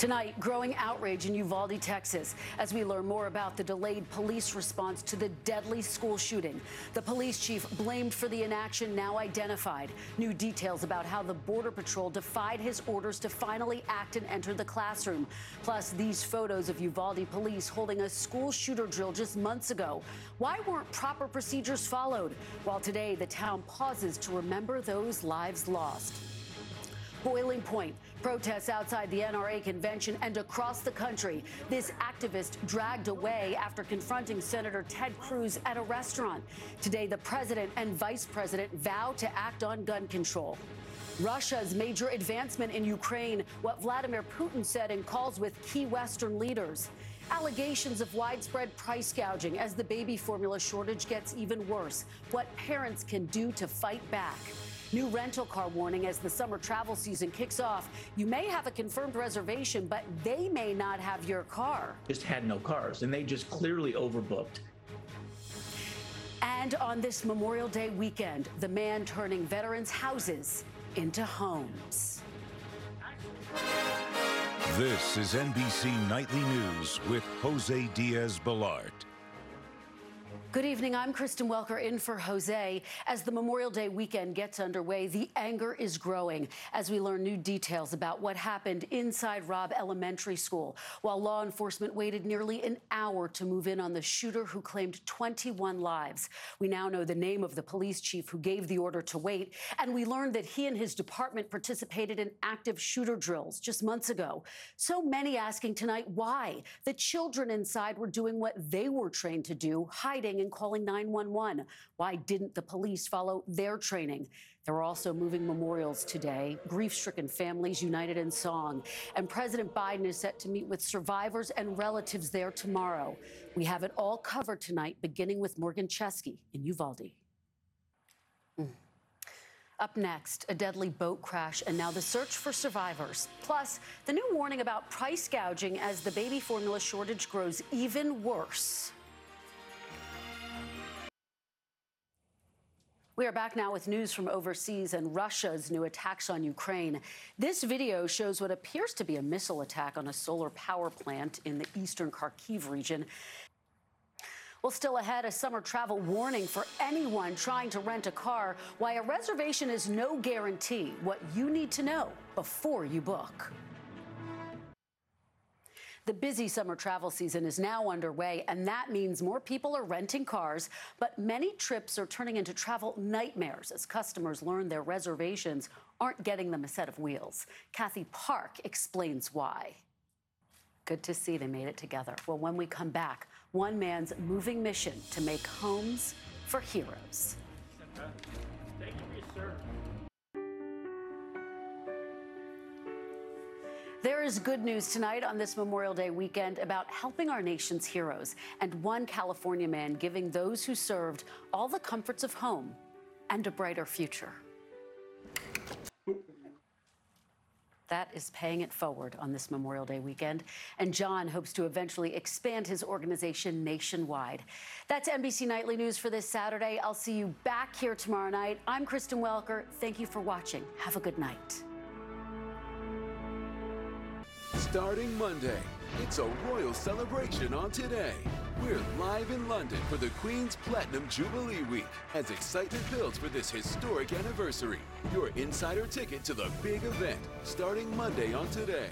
Tonight, growing outrage in Uvalde, Texas, as we learn more about the delayed police response to the deadly school shooting. The police chief blamed for the inaction now identified. New details about how the Border Patrol defied his orders to finally act and enter the classroom. Plus, these photos of Uvalde police holding a school shooter drill just months ago. Why weren't proper procedures followed? While today, the town pauses to remember those lives lost. Boiling point. Protests outside the NRA convention and across the country. This activist dragged away after confronting Senator Ted Cruz at a restaurant. Today, the president and vice president vow to act on gun control. Russia's major advancement in Ukraine, what Vladimir Putin said in calls with key Western leaders. Allegations of widespread price gouging as the baby formula shortage gets even worse. What parents can do to fight back. New rental car warning as the summer travel season kicks off. You may have a confirmed reservation, but they may not have your car. Just had no cars, and they just clearly overbooked. And on this Memorial Day weekend, the man turning veterans' houses into homes. This is NBC Nightly News with Jose Diaz Balart. Good evening. I'm Kristen Welker in for Jose. As the Memorial Day weekend gets underway, the anger is growing as we learn new details about what happened inside Robb Elementary School while law enforcement waited nearly an hour to move in on the shooter who claimed 21 lives. We now know the name of the police chief who gave the order to wait, and we learned that he and his department participated in active shooter drills just months ago. So many asking tonight why the children inside were doing what they were trained to do, hiding and calling 911. Why didn't the police follow their training? There are also moving memorials today, grief stricken families united in song. And President Biden is set to meet with survivors and relatives there tomorrow. We have it all covered tonight, beginning with Morgan Chesky in Uvalde. Mm. Up next, a deadly boat crash and now the search for survivors. Plus, the new warning about price gouging as the baby formula shortage grows even worse. We are back now with news from overseas and Russia's new attacks on Ukraine. This video shows what appears to be a missile attack on a solar power plant in the eastern Kharkiv region. Well, still ahead, a summer travel warning for anyone trying to rent a car. Why a reservation is no guarantee. What you need to know before you book. The busy summer travel season is now underway, and that means more people are renting cars, but many trips are turning into travel nightmares as customers learn their reservations aren't getting them a set of wheels. Kathy Park explains why. Good to see they made it together. Well, when we come back, one man's moving mission to make homes for heroes. Thank you, sir. There is good news tonight on this Memorial Day weekend about helping our nation's heroes and one California man giving those who served all the comforts of home and a brighter future. That is paying it forward on this Memorial Day weekend. And John hopes to eventually expand his organization nationwide. That's NBC Nightly News for this Saturday. I'll see you back here tomorrow night. I'm Kristen Welker. Thank you for watching. Have a good night. Starting Monday, it's a royal celebration on today. We're live in London for the Queen's Platinum Jubilee Week as excitement builds for this historic anniversary. Your insider ticket to the big event starting Monday on today.